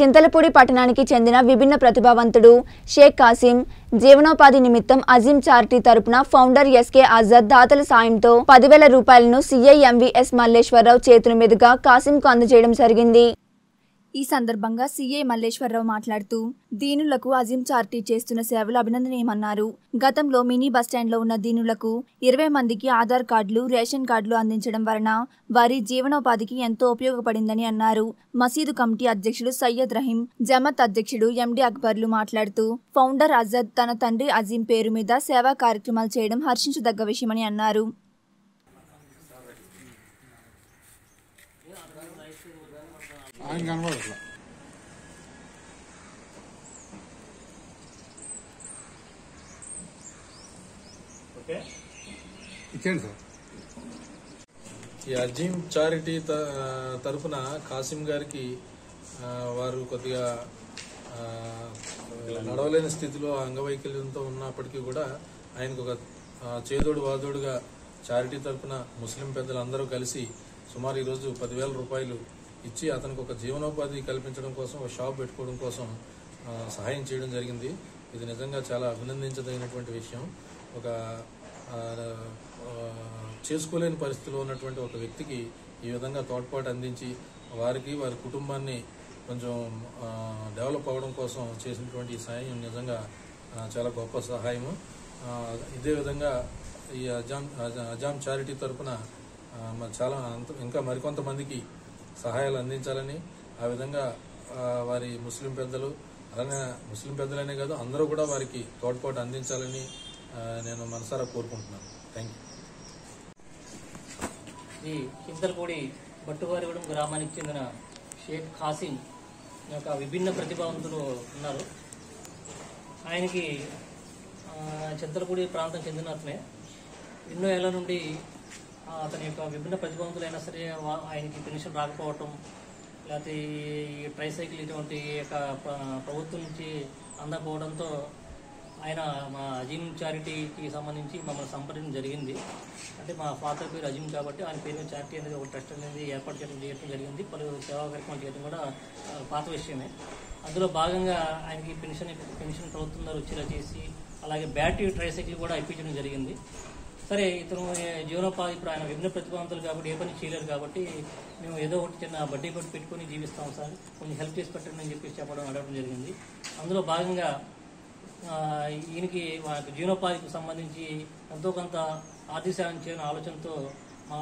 చింతలపూడి పట్టణానికి చెందిన విభిన్న ప్రతిభావంతుడు షేక్ కాసిం జీవనోపాధి నిమిత్తం అజీం చారిటీ తరపున ఫౌండర్ ఎస్కే ఆజాద్ దాతల సాయంతో పదివేల రూపాయలను సీఐఎంవీఎస్ మల్లేశ్వరరావు చేతుల మీదుగా కాసింకు అందజేయడం జరిగింది. ఈ సందర్భంగా సీఏ మల్లేశ్వరరావు మాట్లాడుతూ దీనులకు అజీం చార్టీ చేస్తున్న సేవలు అభినందనీయమన్నారు. గతంలో మినీ బస్టాండ్లో ఉన్న దీనులకు ఇరవై మందికి ఆధార్ కార్డులు రేషన్ కార్డులు అందించడం వలన వారి జీవనోపాధికి ఎంతో ఉపయోగపడిందని అన్నారు. మసీదు కమిటీ అధ్యక్షుడు సయ్యద్ రహీం జమత్ అధ్యక్షుడు ఎండి అక్బర్లు మాట్లాడుతూ ఫౌండర్ అజద్ తన తండ్రి అజీం పేరు మీద సేవా కార్యక్రమాలు చేయడం హర్షించదగ్గ విషయమని అన్నారు. ఆయన కనబడట్లా ఇచ్చేయండి సార్ ఈ అజీం చారిటీ తరఫున కాసిం గారికి ఆ, వారు కొద్దిగా ఆ, నడవలేని స్థితిలో అంగవైకల్యంతో ఉన్నప్పటికీ కూడా ఆయనకు ఒక చేదోడు వాదోడుగా చారిటీ తరఫున ముస్లిం పెద్దలందరూ కలిసి సుమారు ఈరోజు పదివేల రూపాయలు ఇచ్చి అతనికి ఒక జీవనోపాధి కల్పించడం కోసం ఒక షాప్ పెట్టుకోవడం కోసం సహాయం చేయడం జరిగింది. ఇది నిజంగా చాలా అభినందించదగినటువంటి విషయం. ఒక చేసుకోలేని పరిస్థితిలో ఉన్నటువంటి ఒక వ్యక్తికి ఈ విధంగా తోడ్పాటు అందించి వారికి వారి కుటుంబాన్ని కొంచెం డెవలప్ అవ్వడం కోసం చేసినటువంటి ఈ సహాయం నిజంగా చాలా గొప్ప సహాయము. ఇదే విధంగా ఈ అజాం అజామ్ చారిటీ తరఫున చాలా అంత- ఇంకా మరికొంతమందికి సహాయాలు అందించాలని ఆ విధంగా వారి ముస్లిం పెద్దలు అలానే ముస్లిం పెద్దలనే కాదు అందరూ కూడా వారికి తోడ్పాటు అందించాలని నేను మనసారా కోరుకుంటున్నాను. థ్యాంక్ యూ ఈ చింతలపూడి బట్టువారిగూడెం గ్రామానికి చెందిన షేక్ ఖాసిం యొక్క విభిన్న ప్రతిభావంతులు ఉన్నారు. ఆయనకి చింతలపూడి ప్రాంతం చెందిన ఎన్నో ఏళ్ళ నుండి అతని యొక్క విభిన్న ప్రతిభావంతులైనా సరే వా- ఆయనకి పెన్షన్ రాకపోవటం లేకపోతే ఈ ట్రైసైకిల్ ఇటువంటి యొక్క ప్రభుత్వం నుంచి అందకపోవడంతో ఆయన మా అజీమ్ చారిటీకి సంబంధించి మమ్మల్ని సంప్రదించడం జరిగింది. అంటే మా ఫాదర్ పేరు అజీమ్ కాబట్టి ఆయన పేరు చారిటీ అనేది ఒక ట్రస్ట్ అనేది ఏర్పాటు చేయడం చేయడం జరిగింది. పలు సేవా కార్యక్రమాలు చేయడం కూడా పాత విషయమే. అందులో భాగంగా ఆయనకి పెన్షన్ పెన్షన్ ప్రభుత్వం ద్వారా వచ్చేలా చేసి అలాగే బ్యాటరీ ట్రైసైకిల్ కూడా ఇప్పించడం జరిగింది. సరే ఇతను జీవనోపాధి ఇప్పుడు ఆయన విభిన్న ప్రతిభావంతులు కాబట్టి ఏ పని చేయలేరు కాబట్టి మేము ఏదో ఒకటి చిన్న బడ్డీ కొట్టి పెట్టుకొని జీవిస్తాం సార్. కొంచెం హెల్ప్ చేసి పెట్టండి అని చెప్పేసి చెప్పడం అడగడం జరిగింది. అందులో భాగంగా ఈయనకి జీవనోపాధికి సంబంధించి ఎంతో కొంత ఆర్థిక సాయం చేయని ఆలోచనతో మా